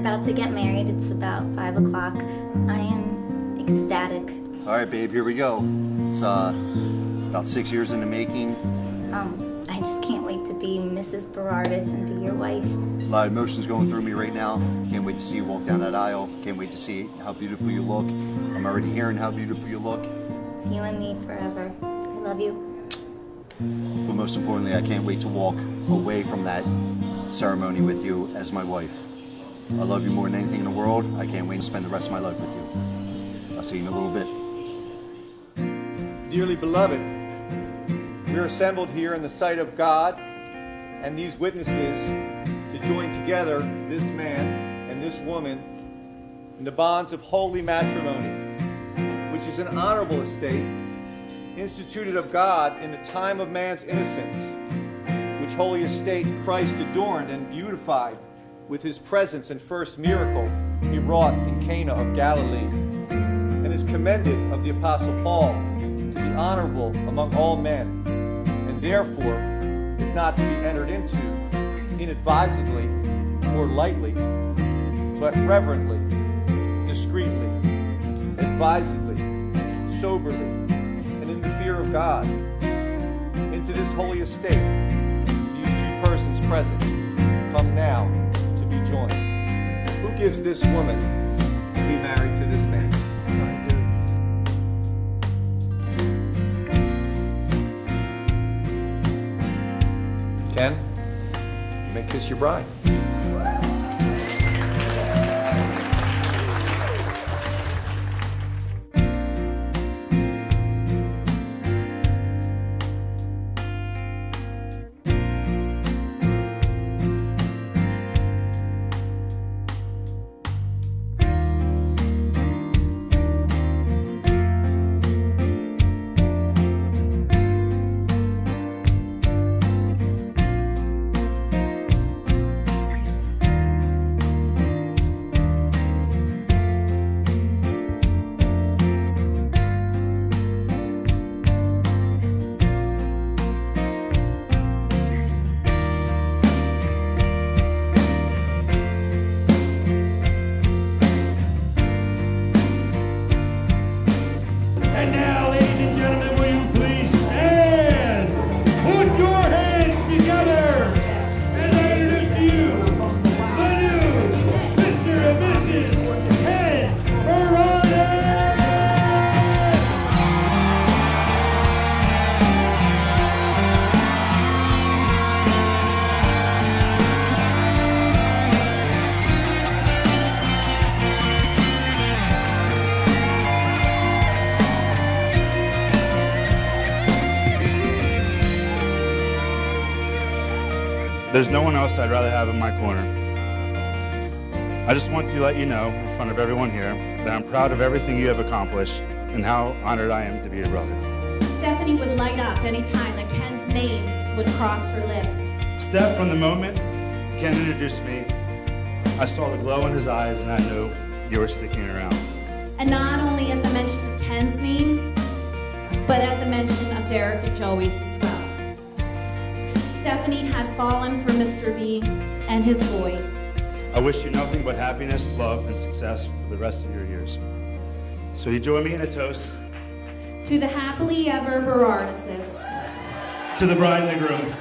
About to get married. It's about 5 o'clock. I am ecstatic. All right, babe, here we go. It's uh, about six years in the making. Um, I just can't wait to be Mrs. Berardis and be your wife. A lot of emotions going through me right now. Can't wait to see you walk down that aisle. Can't wait to see how beautiful you look. I'm already hearing how beautiful you look. It's you and me forever. I love you. But most importantly, I can't wait to walk away from that ceremony with you as my wife. I love you more than anything in the world. I can't wait to spend the rest of my life with you. I'll see you in a little bit. Dearly beloved, we are assembled here in the sight of God and these witnesses to join together this man and this woman in the bonds of holy matrimony, which is an honorable estate instituted of God in the time of man's innocence, which holy estate Christ adorned and beautified with his presence and first miracle he wrought in Cana of Galilee, and is commended of the Apostle Paul to be honorable among all men, and therefore is not to be entered into inadvisedly or lightly, but reverently, discreetly, advisedly, soberly, and in the fear of God. Into this holy estate, these two persons present come now gives this woman to be married to this man? Ken, you may kiss your bride. There's no one else I'd rather have in my corner. I just want to let you know, in front of everyone here, that I'm proud of everything you have accomplished and how honored I am to be your brother. Stephanie would light up any time that Ken's name would cross her lips. Steph, from the moment Ken introduced me, I saw the glow in his eyes and I knew you were sticking around. And not only at the mention of Ken's name, but at the mention of Derek and Joey's. Stephanie had fallen for Mr. B and his voice. I wish you nothing but happiness, love, and success for the rest of your years. So you join me in a toast To the happily ever Berardises. to the bride and the groom.